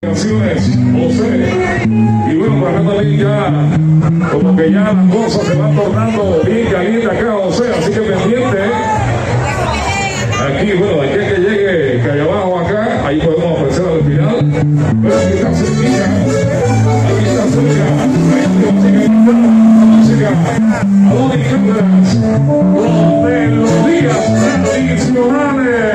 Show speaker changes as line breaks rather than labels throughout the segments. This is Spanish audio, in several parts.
Canciones, José. Y bueno, acá también ya, como que ya la cosa se va tornando bien caliente acá, José, así que pendiente. Aquí, bueno, aquí que llegue, allá abajo acá, ahí podemos ofrecer al final. Pero aquí está aquí está ahí música, a los tradicionales.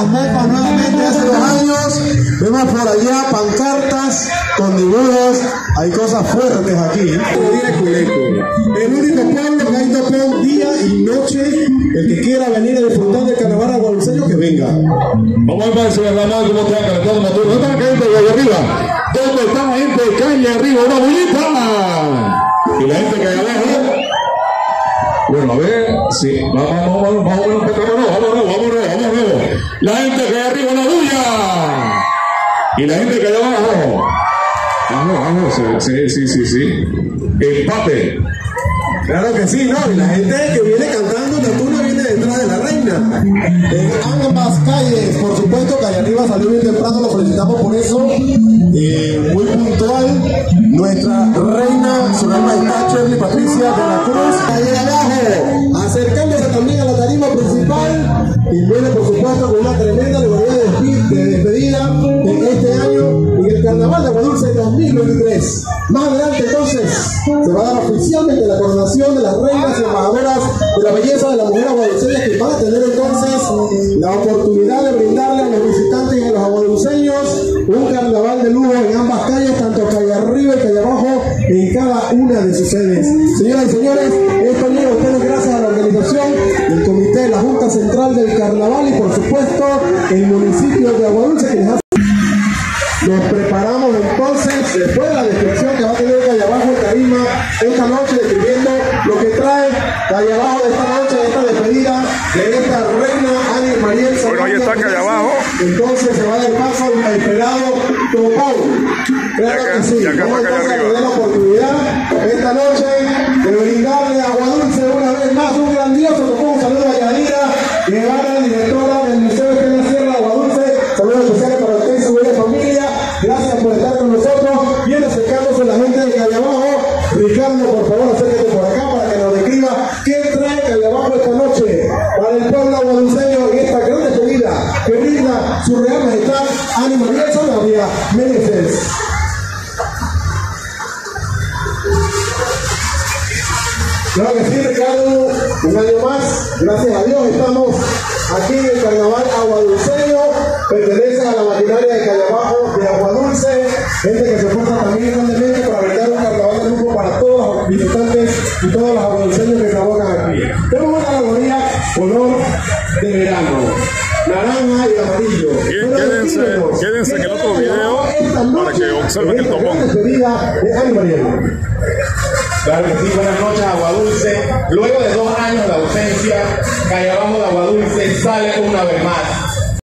Las mapas nuevamente hace dos años. Vemos por allá pancartas con dibujos. Hay cosas fuertes aquí. El único pueblo que hay topón día y noche. El que quiera venir a disfrutar del carnaval aguadulceño, que venga.
Vamos a ver si la mano cómo está calentando motor. ¿Dónde está la gente de calle arriba? ¿Dónde está la gente de calle arriba? ¡Una bullita! Y la gente que hay abajo. Bueno, a ver, sí, vamos, vamos, vamos, vamos, vámonos, vámonos, vámonos. La gente que arriba, una bulla. Y la gente que abajo. Vamos, vamos, sí, sí, sí, sí. Empate.
Claro que sí, ¿no? Y la gente que viene cantando la tuna viene detrás de la reina. En ambas calles, por supuesto, calle arriba salió bien temprano, lo felicitamos por eso. Eh, muy puntual, nuestra reina, una tremenda alegoría de, despedida en este año en el Carnaval de Aguadulce 2023. Más adelante, entonces, se va a dar oficialmente la coronación de las reinas y embajadoras de la belleza de la mujer aguadulceña que van a tener entonces la oportunidad de brindarle a los visitantes y a los aguadulceños un carnaval de lujo en ambas calles, tanto calle arriba y calle abajo, en cada una de sus sedes. Señoras y señores, esto llega a gracias a la organización del Comité de la Junta Central del Carnaval y por supuesto el municipio de Aguadulce que les hace nos preparamos entonces, después de la descripción que va a tener Calle Abajo en Tarima esta noche, describiendo lo que trae Calle Abajo de esta noche, de esta despedida de esta reina Ani Mariel
Bueno, ahí está Calle Abajo.
Entonces se va a dar paso al esperado topón. Claro que
que-
sí.
ya que
Vamos a tener la oportunidad esta noche de brindarle a también grandemente para brindar un carnaval de lujo para todos los visitantes y todos los aguadulceños que trabajan aquí. Tenemos una alegoría color de verano, naranja y amarillo.
Bien, quédense- quédense en el
¿qué
otro video
esta noche
para que observen
en
el topón.
Claro que sí, buenas noches Aguadulce. Luego de dos años de ausencia, Calle Abajo de Aguadulce sale una vez más